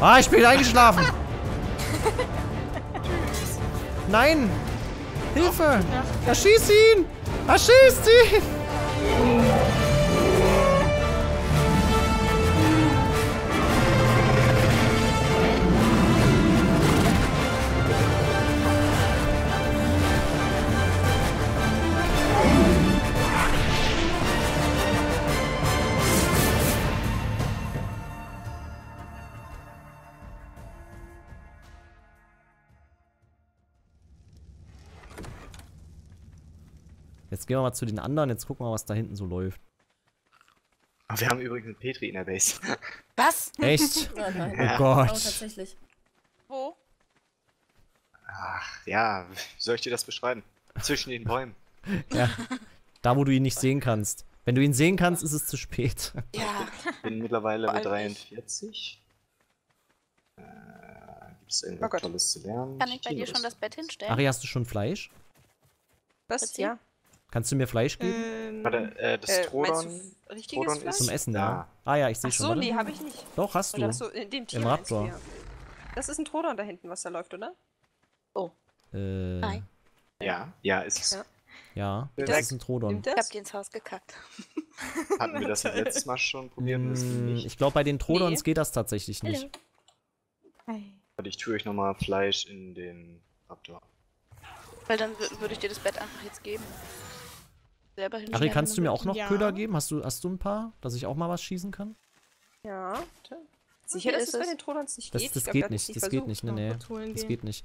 Ah, ich bin eingeschlafen. Nein. Hilfe. Erschieß ihn. Erschießt ihn. Gehen wir mal zu den anderen. Jetzt gucken wir, was da hinten so läuft. Wir haben übrigens einen Petri in der Base. Was? Echt? Oh. Oh Ja. Oh, Gott. tatsächlich. Wo? Ach, ja, wie soll ich dir das beschreiben? Zwischen den Bäumen. Ja. Da, wo du ihn nicht sehen kannst. Wenn du ihn sehen kannst, ist es zu spät. Ja. Bin mittlerweile ich. 43. Äh, Gibt es Oh irgendwas Gott. Tolles zu lernen? Kann ich bei dir schon das Bett hinstellen? Ari, hast du schon Fleisch? Was? Ja. Kannst du mir Fleisch geben? Ähm, Warte, äh, das äh, Trodon. du richtiges Trodon Fleisch? ist- Zum Essen, da. ja. Ah ja, ich sehe Ach schon. so, warte. nee, habe ich nicht. Doch, hast du. ach so, in dem Tier Im Raptor. Das ist ein Trodon da hinten, was da läuft, oder? Äh, Nein. Ja, ja, ist es. Ja. ja, das Das- ist ein Trodon. Ich hab dir ins Haus gekackt. Hatten wir das letztes Mal schon probiert? das ging Mm, nicht. Ich glaube, bei den Trodons Nee. geht das tatsächlich nicht. Hallo. Warte, ich tue euch nochmal Fleisch in den Raptor. Weil dann wür- würde ich dir das Bett einfach jetzt geben. Selber hinstellen. Ari, kannst du mir auch noch Ja. Köder geben? Hast du, hast du ein paar, dass ich auch mal was schießen kann? Ja. warte. Sicher, dass ist es bei den Trodons nicht Das, geht? das glaub, geht nicht, das geht nicht, nee, nee. Das geht nicht.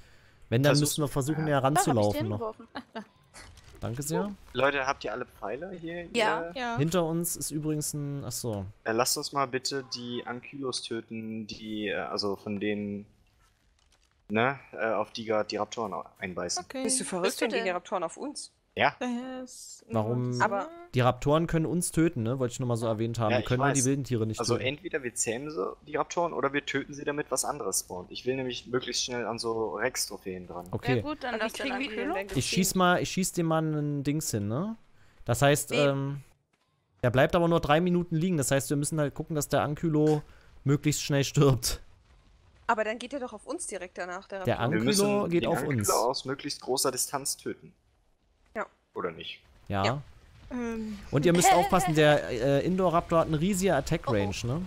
Wenn, dann müssen wir versuchen, näher ranzulaufen noch. Danke sehr. Leute, habt ihr alle Pfeile hier? Ja. Ja. Hinter uns ist übrigens ein. Achso. Äh, lasst uns mal bitte die Ankylos töten, die, äh, also von denen, ne, äh, auf die gerade die Raptoren einbeißen. Okay. Bist du verrückt, wenn die? Raptoren auf uns? Ja, Das, Warum- Aber Die Raptoren können uns töten, ne? Wollte ich nur mal so erwähnt haben. Ja, die können nur die wilden Tiere nicht also töten. entweder wir zähmen sie, die Raptoren, oder wir töten sie, damit was anderes spawnt. Ich will nämlich möglichst schnell an so Rex-Trophäen dran. Okay. Ja gut, dann den kriegen wir Ankylo. Ich schieß mal, ich schieß dem mal ein Dings hin, ne? Das heißt, Wem? ähm. Der bleibt aber nur drei Minuten liegen. Das heißt, wir müssen halt gucken, dass der Ankylo möglichst schnell stirbt. Aber dann geht er doch auf uns direkt danach, der Der Ankylo müssen geht den auf Ankylo uns. aus möglichst großer Distanz töten. Oder nicht? Ja. Ja. Ähm, Und ihr müsst aufpassen, der äh, Indoor-Raptor hat eine riesige Oh, Attack-Range, ne?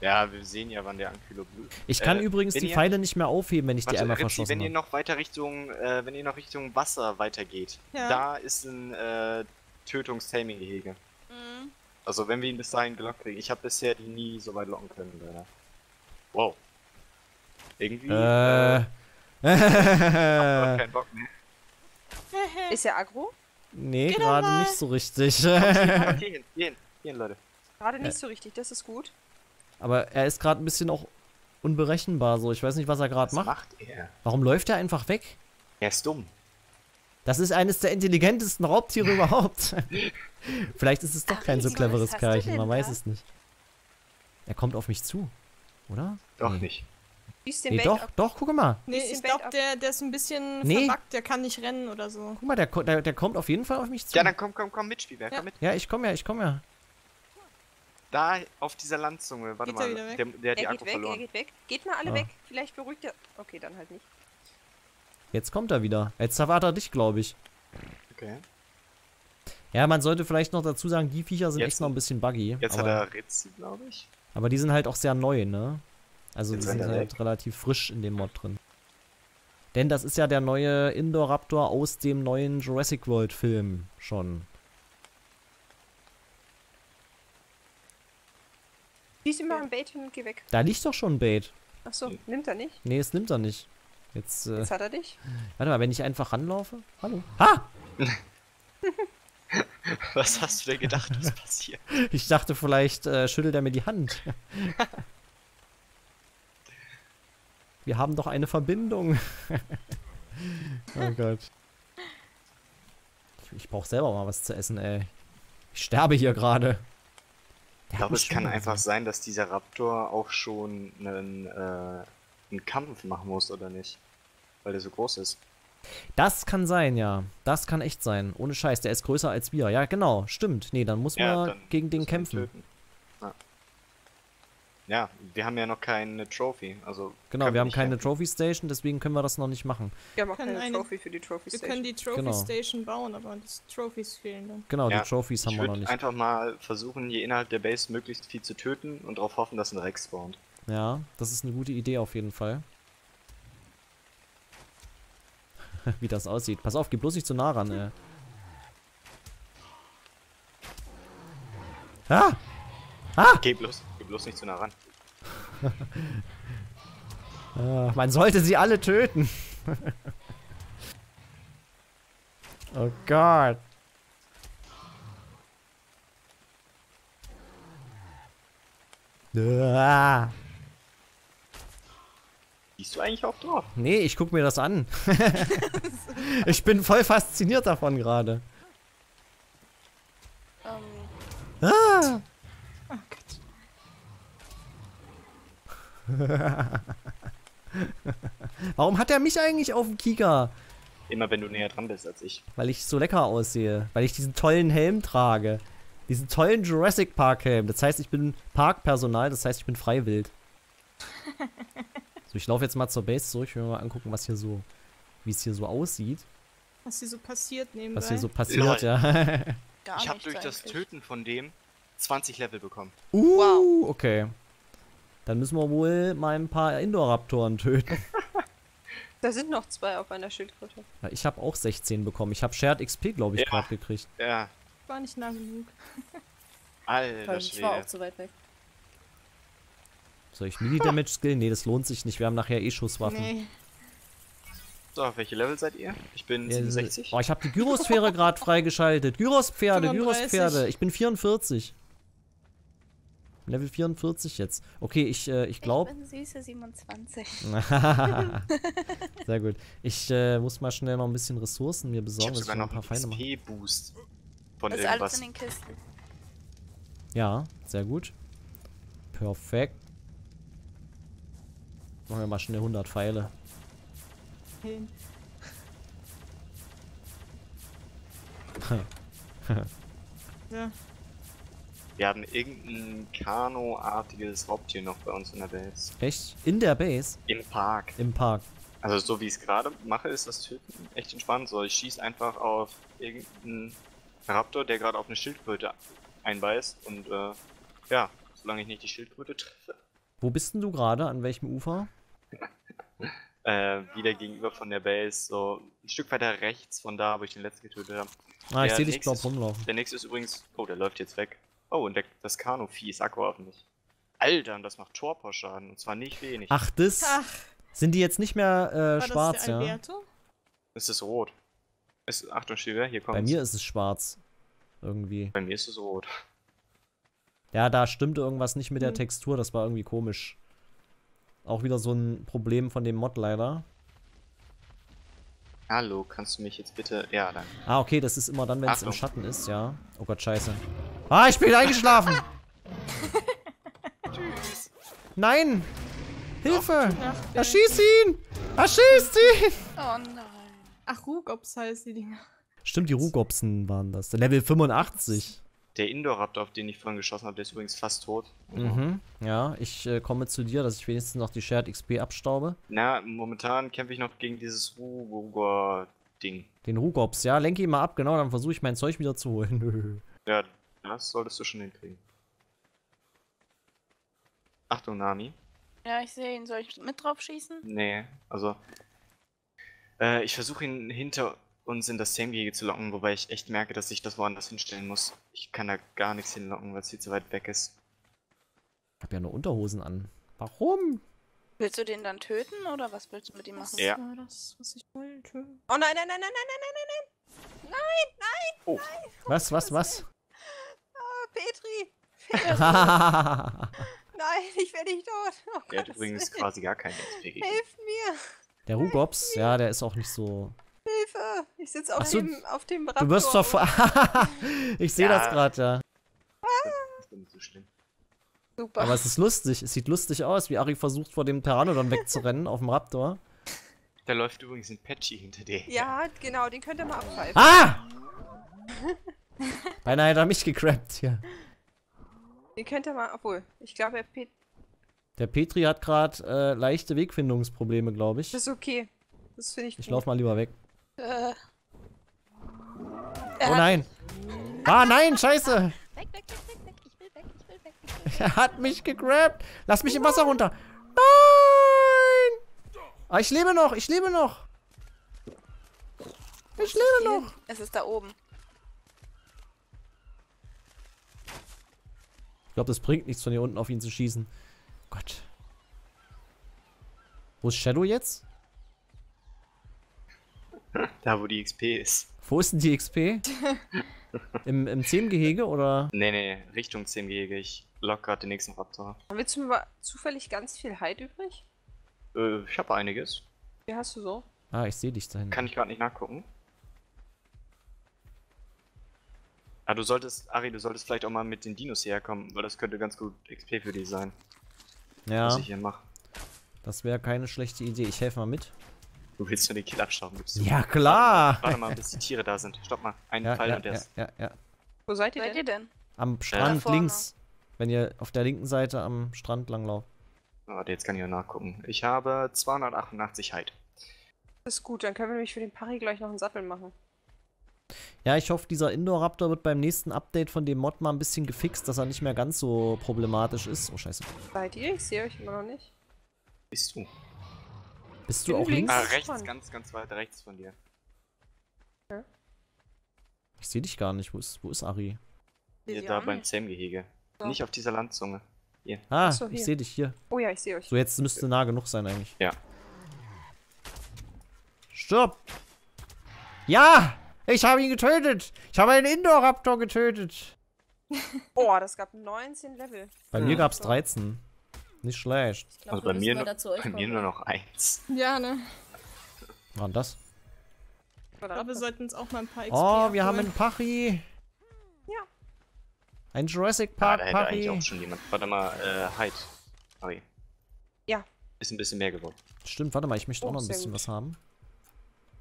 Ja, wir sehen ja, wann der Ankylo blüht. Ich kann Äh, übrigens die ihr- Pfeile nicht mehr aufheben, wenn ich die Warte, einmal Ritzi, verschossen wenn ihr habe. noch weiter Richtung, äh, wenn ihr noch Richtung Wasser weitergeht, Ja. da ist ein äh, Tötungs-Taming-Gehege. Mhm. Also wenn wir ihn bis dahin gelockt kriegen. Ich habe bisher die nie so weit locken können, leider. Wow. Irgendwie Äh. hab keinen Bock mehr. ist er aggro? nee, doch gerade nicht so richtig. Hierhin, hierhin, hierhin, hierhin, Leute. Gerade nicht so richtig, das ist gut. Aber er ist gerade ein bisschen auch unberechenbar so. Ich weiß nicht, was er gerade Was macht. macht er? Warum läuft er einfach weg? Er ist dumm. Das ist eines der intelligentesten Raubtiere überhaupt. Vielleicht ist es doch Ach, kein so cleveres Kerlchen, man weiß es nicht. Er kommt auf mich zu, oder? Doch Nee. nicht. Nee, doch, ab. doch, guck mal. Nee, ich glaube, der, der ist ein bisschen Nee. verbuggt, der kann nicht rennen oder so. Guck mal, der, der, der kommt auf jeden Fall auf mich zu. Ja, dann komm, komm, komm mit, Spielwerk, Ja. komm mit. Ja, ich komme ja, ich komme ja. Da auf dieser Landzunge, warte Geht er mal, weg? der, der hat die Er Akku geht weg, er verloren. geht weg. Geht mal alle Ah. weg, vielleicht beruhigt er. Okay, dann halt nicht. Jetzt kommt er wieder. Jetzt erwartet er dich, glaube ich. Okay. Ja, man sollte vielleicht noch dazu sagen, die Viecher sind Jetzt- echt noch ein bisschen buggy. Jetzt aber, hat er Ritzi, glaube ich. aber die sind halt auch sehr neu, ne? Also die sind halt weg. relativ frisch in dem Mod drin. Denn das ist ja der neue Indoor-Raptor aus dem neuen Jurassic World-Film schon. Schieß ihm mal ein Bait hin und geh weg. Da liegt doch schon ein Bait. Achso, nimmt er nicht? Nee, es nimmt er nicht. Jetzt, äh, Jetzt hat er dich. warte mal, wenn ich einfach ranlaufe. Hallo. Ha! Was hast du denn gedacht, was passiert? Ich dachte, vielleicht äh, schüttelt er mir die Hand. Wir haben doch eine Verbindung. oh Gott. Ich, brauche selber mal was zu essen, ey. Ich sterbe hier gerade. Ich glaube, es kann einfach sein, dass dieser Raptor auch schon einen, äh, einen Kampf machen muss, oder nicht? Weil der so groß ist. Das kann sein, ja. Das kann echt sein. Ohne Scheiß, der ist größer als wir. Ja, genau. Stimmt. Nee, dann muss man dann gegen den kämpfen. töten. Ja, wir haben ja noch keine Trophy, also... Genau, wir haben keine helfen. Trophy Station, deswegen können wir das noch nicht machen. Wir haben auch Können keine eine- Trophy für die Trophy Wir Station. können die Trophy Genau. Station bauen, aber die Trophies fehlen dann. Genau, Ja, die Trophies haben wir noch nicht. einfach mal versuchen, hier innerhalb der Base möglichst viel zu töten und darauf hoffen, dass ein Rex spawnt. Ja, das ist eine gute Idee auf jeden Fall. Wie das aussieht. Pass auf, geh bloß nicht zu nah ran, ey. Ah! Geh bloß, bloß nicht zu nah ran. Ah, man sollte sie alle töten. oh Gott. Ah. Siehst du eigentlich auch drauf? Nee, ich guck mir das an. ich bin voll fasziniert davon gerade. Ähm, Ah. Oh Gott. Warum hat er mich eigentlich auf dem Kieker? Immer wenn du näher dran bist als ich. Weil ich so lecker aussehe. Weil ich diesen tollen Helm trage. Diesen tollen Jurassic Park Helm. Das heißt, ich bin Parkpersonal, das heißt, ich bin freiwild. so, ich laufe jetzt mal zur Base zurück. Ich will mir mal angucken, was hier so, wie es hier so aussieht. Was hier so passiert nebenbei. Was hier so passiert, ja. gar ich habe durch das eigentlich. Töten von dem 20 Level bekommen. uh, okay. Dann müssen wir wohl mal ein paar Indoraptoren töten. Da sind noch zwei auf einer Schildkröte. Ja, ich habe auch 16 bekommen. Ich habe Shared XP, glaube ich, Ja. gerade gekriegt. Ja, War nicht nah genug. alter Ich war auch zu weit weg. Soll ich Mini-Damage skillen? Nee, das lohnt sich nicht. Wir haben nachher eh Schusswaffen. Nee. So, auf welche Level seid ihr? Ich bin Ja, 67. Oh, ich habe die Gyrosphäre gerade freigeschaltet. Gyrospferde, 35. Gyrospferde. Ich bin 44. Level 44 jetzt. Okay, ich, äh, ich glaube. Ich bin süße 27. Sehr gut. Ich äh, muss mal schnell noch ein bisschen Ressourcen mir ich besorgen, ich sogar noch noch ein paar Feinde mache. XP-Boost von Das ist alles irgendwas. in den Kisten. Ja, sehr gut. Perfekt. Machen wir mal schnell 100 Pfeile. Hin. so. Wir haben irgendein Kano-artiges Raubtier noch bei uns in der Base. Echt? In der Base? Im Park. Im Park. Also so wie ich es gerade mache, ist das Töten echt entspannt. So, ich schieß einfach auf irgendeinen Raptor, der gerade auf eine Schildkröte einbeißt und äh, ja, solange ich nicht die Schildkröte treffe, Wo bist denn du gerade? An welchem Ufer? äh, wieder gegenüber von der Base, so ein Stück weiter rechts von da, wo ich den letzten getötet habe. Ah, ich sehe dich glaub rumlaufen. Der nächste ist übrigens, oh, der läuft jetzt weg. Oh, und der, das Kano-Vieh ist Akku auf mich. Alter, und das macht Torporschaden und zwar nicht wenig. Ach, das. Ach, Sind die jetzt nicht mehr äh, war schwarz, das der ja? Es ist rot. Es, Achtung, Stiebe, hier kommt Bei mir ist es schwarz. Irgendwie. Bei mir ist es rot. Ja, da stimmte irgendwas nicht mit der Hm. Textur, das war irgendwie komisch. Auch wieder so ein Problem von dem Mod leider. Hallo, kannst du mich jetzt bitte. Ja, danke. Ah, okay, das ist immer dann, wenn es im. Schatten ist, ja. Oh Gott, scheiße. Ah, ich bin eingeschlafen! Nein! Hilfe! Ach, Erschieß ihn! Erschießt ihn! Oh nein. Ach, Rugops heißt die Dinger. Stimmt, die Rugopsen waren das. Level 85. Der Indoor-Raptor, auf den ich vorhin geschossen habe, der ist übrigens fast tot. Mhm. Ja, ich äh, komme zu dir, dass ich wenigstens noch die Shared XP abstaube. Na, momentan kämpfe ich noch gegen dieses Rugor-Ding. Den Rugops, ja, lenke ihn mal ab, genau, dann versuche ich mein Zeug wieder zu holen. Ja, das solltest du schon hinkriegen. Achtung, Nami. Ja, ich sehe ihn. Soll ich mit drauf schießen? Nee, also. Äh, ich versuche ihn hinter uns in das Zähmgehege zu locken, wobei ich echt merke, dass ich das woanders hinstellen muss. Ich kann da gar nichts hinlocken, weil es viel zu weit weg ist. Ich habe ja nur Unterhosen an. Warum? Willst du den dann töten oder was willst du mit ihm machen? ja. das, was ich wollte? Oh nein, nein, nein, nein, nein, nein, nein, nein! Nein, nein! Oh. Nein, was, was, was? Petri! Der Nein, ich werde nicht tot. Oh der hat übrigens Willen. quasi gar keinen XP gegeben. Hilf mir! Rugops, ja, der ist auch nicht so. Hilfe! Ich sitze auf, so, dem, auf dem Raptor. Du wirst doch. ich sehe Ja. das gerade, ja. Das ist nicht so schlimm. Super. Aber es ist lustig. Es sieht lustig aus, wie Ari versucht, vor dem Pteranodon wegzurennen auf dem Raptor. Da läuft übrigens ein Patchy hinter dir. Ja, genau, den könnt ihr mal abpfeifen. Ah! Beinahe hat er mich gecrappt hier. Den könnt ihr mal, obwohl, ich glaube, Pet Der Petri hat gerade äh, leichte Wegfindungsprobleme, glaube ich. Das ist okay. Das finde ich Ich gut. lauf mal lieber weg. Äh, Oh nein! Ah, nein, scheiße! Weg, weg, weg, weg, weg. Ich will weg, ich will weg. Ich will weg. Er hat mich gegrabt. Lass mich im Wasser runter. Nein! Ah, ich lebe noch, ich lebe noch. Ich lebe noch. Es ist da oben. Glaube, das bringt nichts von hier unten auf ihn zu schießen. Gott. Wo ist Shadow jetzt? Da, wo die XP ist. Wo ist denn die XP? Im, im 10-Gehege oder? Nee, nee, Richtung 10 Gehege. Ich lock gerade den nächsten Raptor. Willst du mir zufällig ganz viel Hide übrig? Äh, ich habe einiges. Wie hast du so? Ah, ich sehe dich da hinten. Kann ich gerade nicht nachgucken. Ah, du solltest, Ari, du solltest vielleicht auch mal mit den Dinos hierher kommen, weil das könnte ganz gut XP für dich sein, was Ja, ich hier mache. das wäre keine schlechte Idee. Ich helfe mal mit. Du willst nur den Kill abstauben, gibst du. Ja, klar. Warte mal, bis die Tiere da sind. Stopp mal. Ein Ja, Pfeil ja, und der ja, ist. ja, ja. Wo seid ihr Seid denn? ihr denn? Am Strand vorne. links. Wenn ihr auf der linken Seite am Strand langlauft. Warte, jetzt kann ich ja nachgucken. Ich habe 288 Hide. Das ist gut, dann können wir nämlich für den Pari gleich noch einen Sattel machen. Ja, ich hoffe, dieser Indoor-Raptor wird beim nächsten Update von dem Mod mal ein bisschen gefixt, dass er nicht mehr ganz so problematisch ist. Oh, scheiße. Seid ihr? Ich sehe euch immer noch nicht. Bist du? Bist du auch links. links? Ah, rechts, ganz, ganz weit rechts von dir. Ich sehe dich gar nicht. Wo ist, wo ist Ari? Hier da beim nicht. Zähm-Gehege. Ja. Nicht auf dieser Landzunge. Ah, so, ich hier. sehe dich hier. Oh ja, ich sehe euch. So, jetzt müsste nah genug sein eigentlich. Ja. Stirb! Ja! Ich habe ihn getötet! Ich habe einen Indoor-Raptor getötet! Oh, das gab 19 Level. Bei mir gab es 13. Nicht schlecht. Glaub, Also bei mir, nur, bei mir nur noch eins. Ja, ne? War denn das? Ich glaube, wir sollten uns auch mal ein paar XP Oh, wir haben einen Pachi. Ja. Ein Jurassic Ah, Park da hätte eigentlich Pachi. auch schon jemand. Warte mal, äh, Hide. Ari. Ja. Ist ein bisschen mehr geworden. Stimmt, warte mal, ich möchte Oh, auch noch ein bisschen gut. was haben.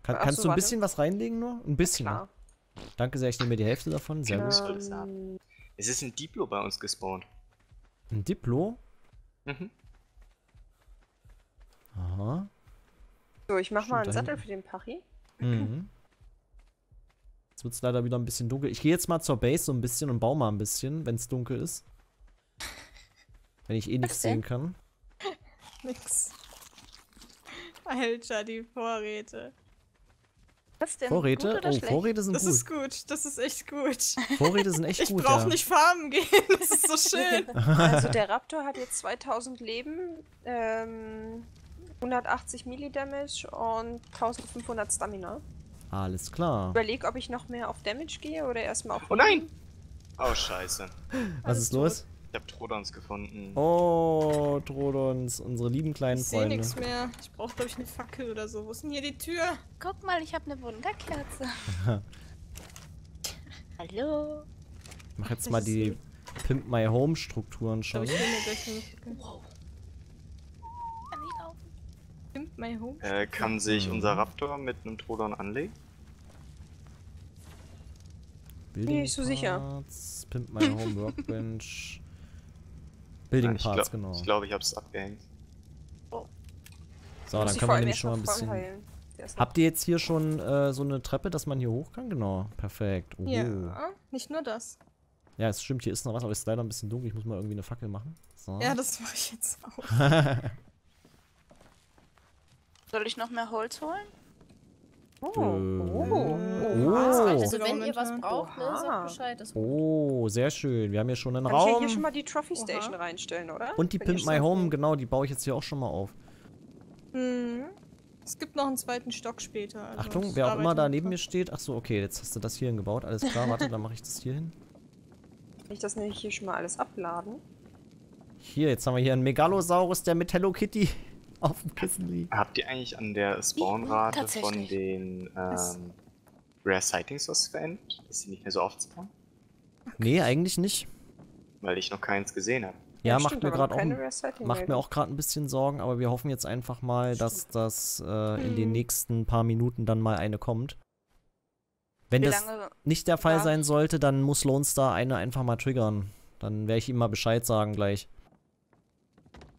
Kann, kannst so, du ein warte. bisschen was reinlegen nur? Ein bisschen. Klar. Ne? Danke sehr, ich nehme mir die Hälfte davon. Sehr Genau. gut. soll das haben? Es ist ein Diplo bei uns gespawnt. Ein Diplo. Mhm. Aha. So, ich mach mal einen Stimmt, Sattel für den Pari. Mhm. Jetzt wird es leider wieder ein bisschen dunkel. Ich gehe jetzt mal zur Base so ein bisschen und baue mal ein bisschen, wenn es dunkel ist. Wenn ich eh nichts sehen kann. Nix. Alter, die Vorräte. Was denn? Vorräte? Gut oder Oh, schlecht? Vorräte sind Das gut. ist gut. Das ist echt gut. Vorräte sind echt Ich gut, brauche ja. nicht farmen gehen. Das ist so schön. Also der Raptor hat jetzt 2000 Leben, ähm, 180 Milli-Damage und 1500 Stamina. Alles klar. Überleg, ob ich noch mehr auf Damage gehe oder erstmal auf. Oh nein! Oh, scheiße. Was Alles ist los? Ich hab Trodons gefunden. Oh, Trodons, unsere lieben kleinen Ich sehe Freunde. nichts mehr. Ich brauche, glaube ich, eine Fackel oder so. Wo ist denn hier die Tür? Guck mal, ich habe eine Wunderkerze. Hallo. Ich mach jetzt mal die Pimp My Home Strukturen Ich schon. ich Fackel. Kann ich laufen? Pimp my home. Äh, kann sich Mhm. unser Raptor mit einem Trodon anlegen? Building nicht so sicher. Pimp My Home Workbench. Building Nein, ich Parts, glaub- genau. Ich glaube, ich hab's abgehängt. So, Muss dann können wir nämlich schon mal ein bisschen. Habt ihr jetzt hier schon äh, so eine Treppe, dass man hier hoch kann? Genau, perfekt. Oho. Ja, nicht nur das. Ja, es stimmt, hier ist noch was, aber es ist leider ein bisschen dunkel. Ich muss mal irgendwie eine Fackel machen. So. Ja, das mache ich jetzt auch. Soll ich noch mehr Holz holen? Oh, oh, oh, oh. Also wenn ihr was braucht, ne, Oha. sagt Bescheid. Das oh, sehr schön. Wir haben hier schon einen Kann ich ja Raum. hier schon mal die Trophy Oha. Station reinstellen, oder? Und die Wenn Pimp My Home, genau, die baue ich jetzt hier auch schon mal auf. Hm. Es gibt noch einen zweiten Stock später. Also Achtung, ich wer auch immer da neben mir steht. Ach so, okay, jetzt hast du das hier hingebaut. Alles klar, warte, dann mache ich das hier hin. Kann ich das nämlich hier schon mal alles abladen? Hier, jetzt haben wir hier einen Megalosaurus, der mit Hello Kitty auf dem Kissen liegt. Habt ihr eigentlich an der Spawnrate von den ähm, Rare Sightings was verändert? Dass sie nicht mehr so oft spawnen? Nee, eigentlich nicht. Weil ich noch keins gesehen habe. Ja, stimmt, macht mir aber gerade auch, macht mir auch gerade ein bisschen Sorgen, aber wir hoffen jetzt einfach mal, dass das äh, in den Hm. nächsten paar Minuten dann mal eine kommt. Wenn Wie das lange? nicht der Fall Ja. sein sollte, dann muss Lone Star eine einfach mal triggern. Dann werde ich ihm mal Bescheid sagen gleich.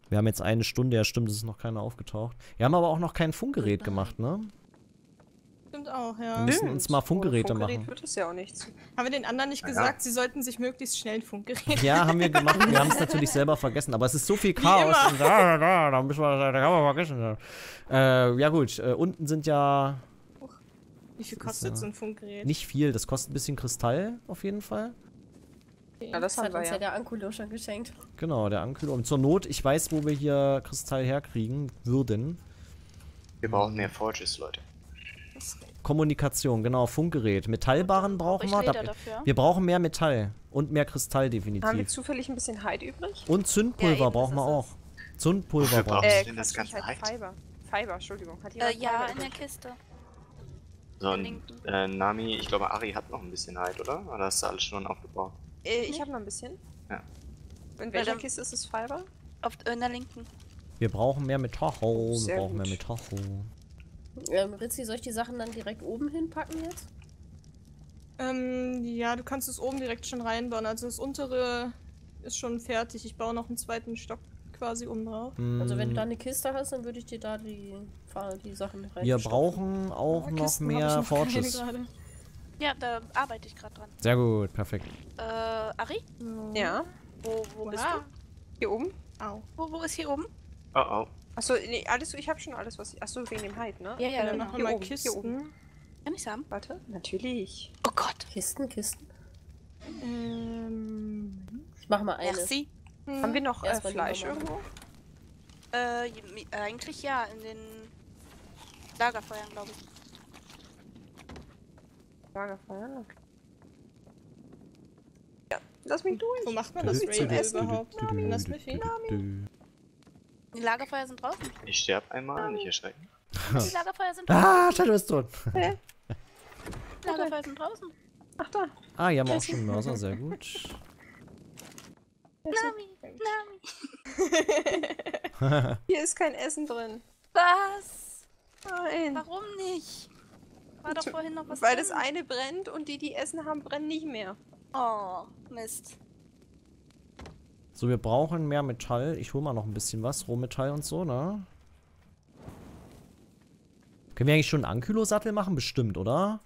Wir haben jetzt eine Stunde, ja stimmt, es ist noch keiner aufgetaucht. Wir haben aber auch noch kein Funkgerät gemacht, ne? Stimmt auch, Wir ja. müssen uns mal Funkgeräte Funkgerät machen. wird es ja auch nichts. Haben wir den anderen nicht Ja. gesagt, sie sollten sich möglichst schnell ein Funkgerät Ja, haben wir gemacht. Wir haben es natürlich selber vergessen, aber es ist so viel Chaos. Und da, da, da müssen wir, da haben wir vergessen. Äh, ja gut, äh, unten sind ja Wie viel ist kostet ja so ein Funkgerät? nicht viel. Das kostet ein bisschen Kristall auf jeden Fall. Okay. Ja, das Das hat haben wir uns ja ja. der Ankulo schon geschenkt. Genau, der Ankühler. Und zur Not, ich weiß, wo wir hier Kristall herkriegen würden. Wir brauchen mehr Forges, Leute. Kommunikation, genau, Funkgerät. Metallbarren brauchen wir. Da, dafür. wir brauchen mehr Metall und mehr Kristall Haben wir definitiv. zufällig ein bisschen Hide übrig? Und Zündpulver Ja, eben, brauchen wir auch. Zündpulver brauchen wir. du denn das Quatsch, ganze halt Hide? Fiber. Fiber, Entschuldigung. Hat Äh, ja, Fiber in der? Kiste. So, und, äh, Nami, ich glaube, Ari hat noch ein bisschen Hide, oder? Oder hast du alles schon aufgebraucht? Äh, ich habe noch ein bisschen. Ja. In welcher dann- Kiste ist es Fiber? Auf, in der linken. Wir brauchen mehr. Wir Sehr brauchen mehr gut. Metall. Ähm, Ritzi, soll ich die Sachen dann direkt oben hinpacken jetzt? Ähm, ja, du kannst es oben direkt schon reinbauen. Also das untere ist schon fertig. Ich baue noch einen zweiten Stock quasi oben drauf. Also wenn du da Hm, eine Kiste hast, dann würde ich dir da die, die Sachen rein. wir brauchen auch Ja, noch Kisten hab ich mehr noch keine Forges. Ja, da arbeite ich gerade dran. Sehr gut, perfekt. Äh, Ari? Ja. Wo, wo bist Wow. Hier oben? Au. du? Wo, wo ist hier oben? Oh oh. Achso, nee, alles, ich habe schon alles, was ich. Achso, wegen dem Hide, ne? Ja, ja, Dann genau. machen wir mal oben, hier oben. Kisten. Kann ich's haben? Warte. Natürlich. Oh Gott. Kisten, Kisten. Ähm, Ich mach mal eine. Merci. hm. Haben wir noch äh, Fleisch irgendwo? Äh, eigentlich ja, in den Lagerfeuern, glaube ich. Lagerfeuer. Okay. Ja, lass mich durch. Wo macht man das Raid überhaupt? Das Miffy? Die Lagerfeuer sind draußen. Ich sterb einmal, nicht erschrecken. Die Lagerfeuer sind draußen. Ah, Shadow ist tot. Die Lagerfeuer sind draußen. Ach da. Ah, hier haben wir auch schon Mörser, sehr gut. Nami, Nami. Hier ist kein Essen drin. Was? Nein. Warum nicht? War doch vorhin noch was Weil drin. das eine brennt und die, die Essen haben, brennen nicht mehr. Oh, Mist. So, wir brauchen mehr Metall. Ich hole mal noch ein bisschen was. Rohmetall und so, ne? Können wir eigentlich schon einen Ankylosattel machen? Bestimmt, oder?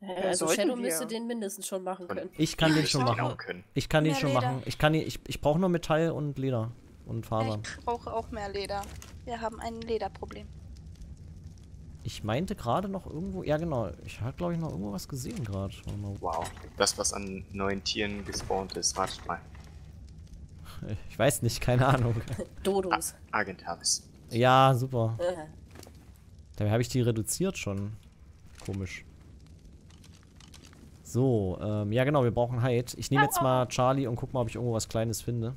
Ja, also sollten Shadow wir. müsste den mindestens schon machen können. Ich kann den Ich schon machen. können. Ich kann den schon Leder. machen. Ich kann den, ich, ich brauche nur Metall und Leder. Und Ja, Fasern. ich brauche auch mehr Leder. Wir haben ein Lederproblem. Ich meinte gerade noch irgendwo. Ja, genau. Ich hatte, glaube ich, noch irgendwo was gesehen gerade. Wow. Das, was an neuen Tieren gespawnt ist, wartet mal. Ich weiß nicht, keine Ahnung. Dodos. Argentavis. Ja, super. Dabei habe ich die reduziert schon. Komisch. So, ähm, ja genau, wir brauchen Hide. Ich nehme jetzt mal Charlie und guck mal, ob ich irgendwo was Kleines finde.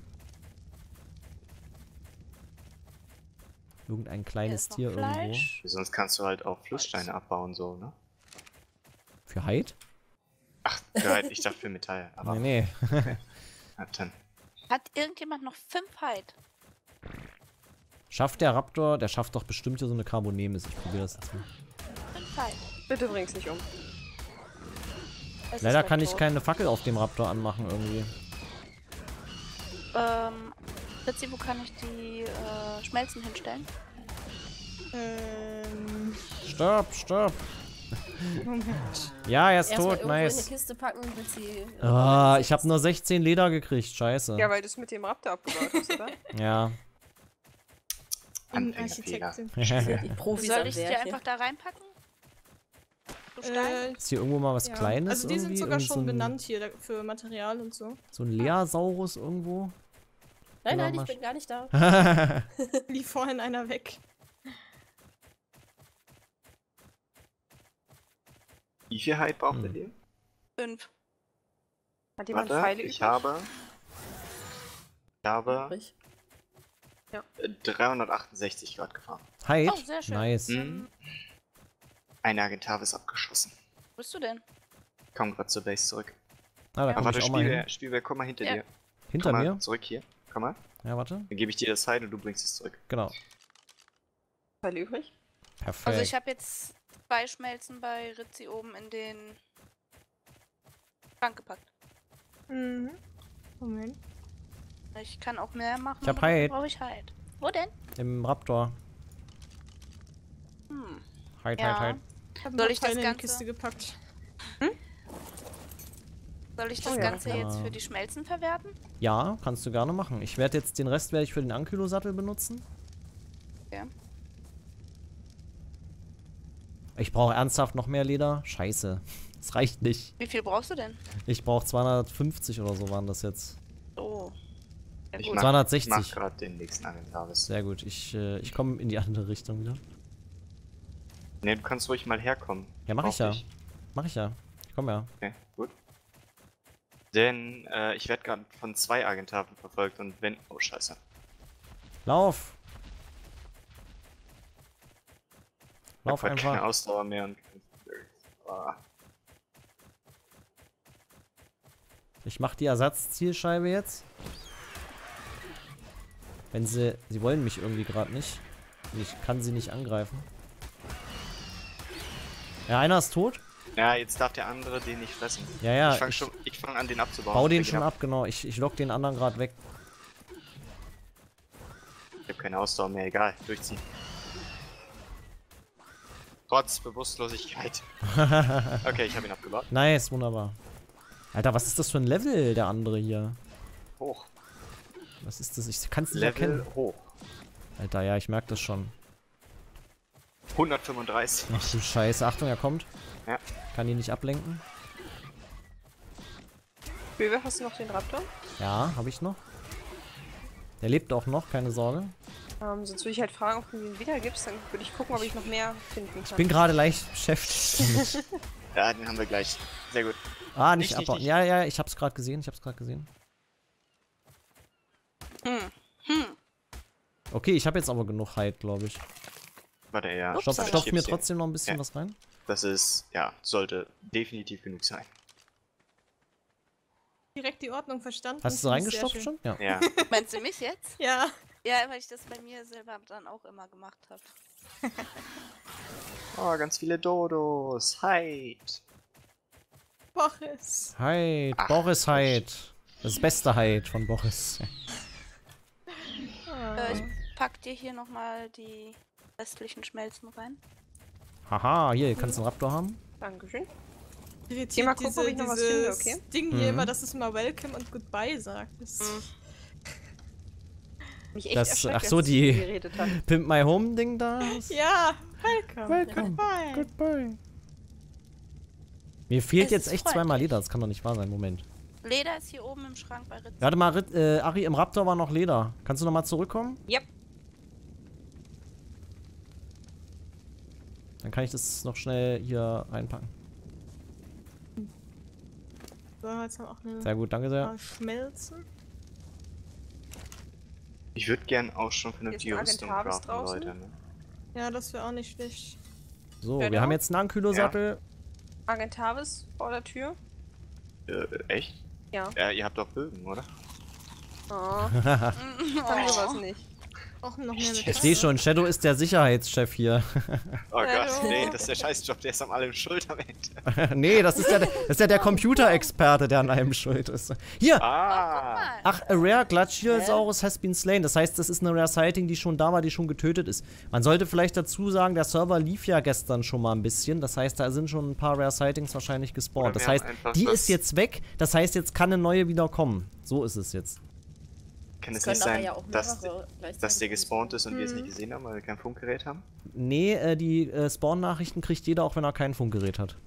Irgendein kleines Tier irgendwo. Sonst kannst du halt auch Flusssteine abbauen, so, ne? Für Hide? Ach, für halt, ich dachte für Metall. Aber Nee, nee. dann. Hat irgendjemand noch fünf Hide? Schafft der Raptor, der schafft doch bestimmt hier so eine Carbonemis. Ich probiere das jetzt mal. Fünf Hide. Bitte bring's nicht um. Es Leider kann ich tot. keine Fackel auf dem Raptor anmachen irgendwie. Ähm, Ritzi, wo kann ich die äh, Schmelzen hinstellen? Ähm, Stopp, stopp. Moment. Ja, er ist Erstmal tot, irgendwo in eine nice. Kiste packen, Ritzi. Ah, ich habe nur 16 Leder gekriegt, scheiße. Ja, weil du es mit dem Raptor abgebaut hast, oder? Ja. Anfängerfehler. Soll ich hier. einfach da reinpacken? Äh, Ist hier irgendwo mal was ja. Kleines Also die sind sogar Irgend schon so ein, benannt hier für Material und so. So ein Leasaurus irgendwo? Nein, Oder nein, ich bin gar nicht da. Lief vorhin einer weg. Wie viel Hide braucht ihr Hm. dir? Fünf. Hat jemand Warte, Pfeile ich übrig? habe. Ich habe Übrig. äh, 368 Grad gefahren. Hide? Oh, sehr schön. Nice. Hm. Ein Argentavis abgeschossen. Wo bist du denn? Komm grad zur Base zurück. Ah, da Ah, komm warte, ich auch mal hin. Spielwerk, Spielwerk, komm mal hinter Ja. dir. Hinter komm mir? Zurück hier. Komm mal. Ja, warte. Dann gebe ich dir das Hide und du bringst es zurück. Genau. Pfeile übrig? Perfekt. Also ich habe jetzt zwei Schmelzen bei Ritzi oben in den Schrank gepackt. Mhm. Moment. Ich kann auch mehr machen. Ich hab aber dafür Hide. Brauche ich Hide. Wo denn? Im Raptor. Hm. Halt, Ja. halt, halt. Ich habe Soll noch ich das in die Kiste gepackt. Soll ich das Oh ja. Ganze jetzt für die Schmelzen verwerten? Ja, kannst du gerne machen. Ich werde jetzt den Rest werde ich für den Ankylo-Sattel benutzen. Ja. Ich brauche ernsthaft noch mehr Leder. Scheiße. Das reicht nicht. Wie viel brauchst du denn? Ich brauche 250 oder so waren das jetzt. Oh. Ja, Ich gut. mach, 260. mach gerade den nächsten Inventaris. Sehr gut. Ich, äh, ich komme in die andere Richtung wieder. Ne, du kannst ruhig mal herkommen. Ja, mach ich ja. Mach ich ja. Ich komme ja. Okay. Denn äh, ich werde gerade von zwei Agentaven verfolgt und wenn. Oh scheiße. Lauf! Ich Lauf grad keine einfach. Ausdauer mehr und. Ah, Ich mach die Ersatzzielscheibe jetzt. Wenn sie... Sie wollen mich irgendwie gerade nicht. Ich kann sie nicht angreifen. Ja, einer ist tot. Ja, jetzt darf der andere den nicht fressen. Ja, ja. ich fange schon, ich fang an, den abzubauen. bau den schon ab, genau. Ich, ich lock den anderen gerade weg. Ich habe keine Ausdauer mehr, egal. Durchziehen. Trotz Bewusstlosigkeit. okay, ich habe ihn abgebaut. Nice, wunderbar. Alter, was ist das für ein Level, der andere hier? Hoch. Was ist das? Ich kann es nicht Level erkennen. hoch. Alter, ja, ich merke das schon. 135. Ach du Scheiße. Achtung, er kommt. Ja. Kann ihn nicht ablenken. Böwe, hast du noch den Raptor? Ja, habe ich noch. Der lebt auch noch, keine Sorge. Ähm, sonst würde ich halt fragen, ob du ihn wiedergibst. Dann würde ich gucken, ob ich noch mehr finden kann. Ich bin gerade leicht beschäftigt. Ja, den haben wir gleich. Sehr gut. ah, nicht Nicht, nicht, abbauen. nicht. Ja, ja, ich hab's gerade gesehen. Ich hab's gerade gesehen. Hm. Hm. Okay, ich habe jetzt aber genug Hype, glaube ich. Warte, ja. Ups, Stopf, stopf mir trotzdem noch ein bisschen Ja. was rein. Das ist, ja, sollte definitiv genug sein. Direkt die Ordnung verstanden. Hast du reingestopft schon? Ja. Ja. Meinst du mich jetzt? Ja. Ja, weil ich das bei mir selber dann auch immer gemacht habe. Oh, ganz viele Dodos. Hi. Boris. Hyde, Ach, Boris Hyde. Das beste Hyde von Boris. Ah. Äh, ich pack dir hier nochmal die restlichen Schmelzen rein. Haha, hier, kannst du einen Raptor haben? Dankeschön. irritiert Geh mal gucken, ob ich noch was finde, okay? Ding hier Mhm. immer, dass es immer Welcome und Goodbye sagt. Das Mhm. Mich echt Das- ach so, die-. Pimp My Home Ding da? Ja, Welcome. Welcome. Goodbye. Goodbye. Mir fehlt Es jetzt echt zweimal. Leder, das kann doch nicht wahr sein. Moment. Leder ist hier oben im Schrank bei Ritz. Warte mal, Rit, äh, Ari, im Raptor war noch Leder. Kannst du noch mal zurückkommen? Yep. Dann kann ich das noch schnell hier reinpacken. So, jetzt haben wir auch eine Sehr gut, danke sehr. Schmelzen. Ich würde gern auch schon vernünftige Hier ist ein Rüstung Agentavis craften, draußen. Leute. Ne? Ja, das wäre auch nicht schlecht. So, Hört wir ihr haben auch? jetzt einen Ankylo-Sattel. Agentavis vor der Tür. Äh, echt? Ja. Ja, ihr habt doch Bögen, oder? Oh, Oh. kann sowas nicht. Brauchen noch mehr mit. Ich sehe schon, Shadow ist der Sicherheitschef hier. Oh Gott, nee, das ist der Scheißjob, der ist am allem schuld am Ende. nee, das ist ja, der- das ist ja der Computerexperte, der an allem schuld ist. Hier! Ah! Ach, a rare Glacialsaurus has been slain. Das heißt, das ist eine Rare Sighting, die schon da war, die schon getötet ist. Man sollte vielleicht dazu sagen, der Server lief ja gestern schon mal ein bisschen. Das heißt, da sind schon ein paar Rare Sightings wahrscheinlich gespawnt. Das heißt, die ist jetzt weg. Das heißt, jetzt kann eine neue wieder kommen. So ist es jetzt. Kann es nicht sein, ja auch dass, dass der gespawnt ist und wir es Mhm. nicht gesehen haben, weil wir kein Funkgerät haben? Nee, äh, die äh, Spawn-Nachrichten kriegt jeder, auch wenn er kein Funkgerät hat.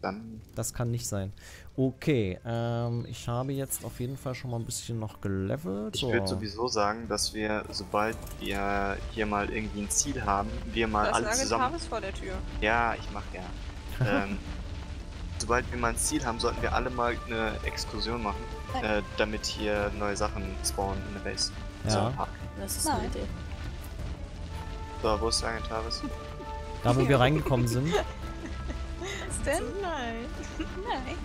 Dann Das kann nicht sein. Okay, ähm, ich habe jetzt auf jeden Fall schon mal ein bisschen noch gelevelt. Ich würde sowieso sagen, dass wir, sobald wir hier mal irgendwie ein Ziel haben, wir mal Da ist ein alle zusammen. Agentavis vor der Tür. Ja, ich mach ja. ähm, sobald wir mal ein Ziel haben, sollten wir alle mal eine Exkursion machen, äh, damit hier neue Sachen spawnen in der Base. So, Ja. Park. Das ist eine. Idee. so wo ist der Agentavis? Da, wo wir reingekommen sind. Was denn? Nein. Nein.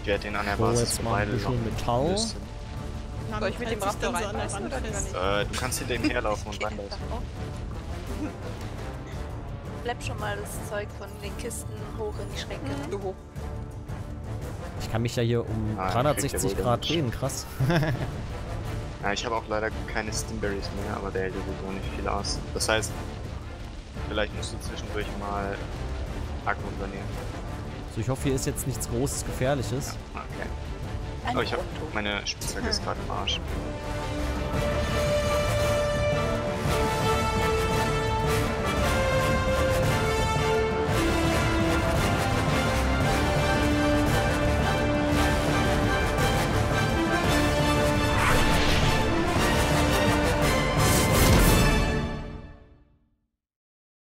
Ich werde den an der So, Basis jetzt mal ein bisschen Metall. Soll ich mit dem Raptor so Wand oder nicht? Äh, du kannst hinter ihm herlaufen und Okay, Bleib schon mal das Zeug von den Kisten hoch in die Schränke. Du hoch. Ich kann mich ja hier um Ah, 360 kriegt er wohl Grad drehen, krass. Ja, ich habe auch leider keine Stimberries mehr, aber der hält ja sowieso nicht viel aus. Das heißt, vielleicht musst du zwischendurch mal Akku übernehmen. So, ich hoffe, hier ist jetzt nichts Großes, Gefährliches. Okay. Ein Oh, ich hab Auto. meine Spitzhacke ist gerade im Arsch.